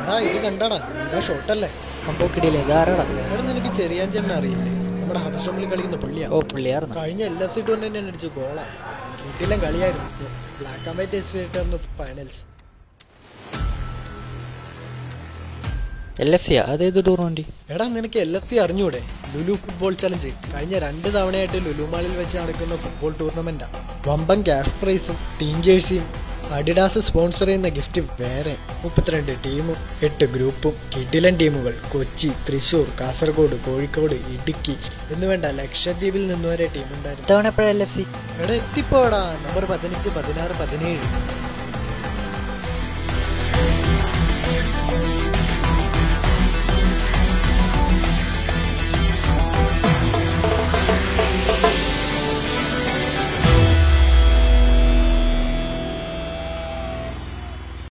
എടാ ഇത് കണ്ടാടാ. എന്താ ഷോട്ടല്ലേ സംഭവക്കിടയില്ലേ ഇതാരാടാ? എടാ നിനക്ക് ചെറിയാഞ്ചെണ്ണ അറിയില്ലേ? നമ്മുടെ ഹബ് സ്റ്റോമിൽ കളിക്കുന്ന പുള്ളിയാ. ഓ പുള്ളിയാർ കഴിഞ്ഞ എൽ എഫ് സി ടൂർണമെന്റ് അടിച്ച ഗോളാ. വീട്ടിലും കളിയായിരുന്നു. Black and white S finals L F C അതേത് ടൂർണമെന്റ് എടാ നിനക്ക് എൽ എഫ് സി അറിഞ്ഞൂടെ? ലുലു ഫുട്ബോൾ ചലഞ്ച് കഴിഞ്ഞ രണ്ട് തവണയായിട്ട് ലുലു മാളിൽ വെച്ച് നടക്കുന്ന ഫുട്ബോൾ ടൂർണമെന്റാണ് വമ്പൻ ക്യാഷ് പ്രൈസും ടീം ജേഴ്സിയും അഡിഡാസ് സ്പോൺസർ ചെയ്യുന്ന ഗിഫ്റ്റ് വേറെ. മുപ്പത്തിരണ്ട് ടീമും എട്ട് ഗ്രൂപ്പും കിഡിലൻ ടീമുകൾ കൊച്ചി തൃശൂർ കാസർഗോഡ് കോഴിക്കോട് ഇടുക്കി എന്ന് വേണ്ട ലക്ഷദ്വീപിൽ നിന്ന് വരെ ടീമുണ്ടായിരുന്നു എത്തിപ്പോടാ. നമ്പർ പതിനഞ്ച് പതിനാറ് പതിനേഴ്.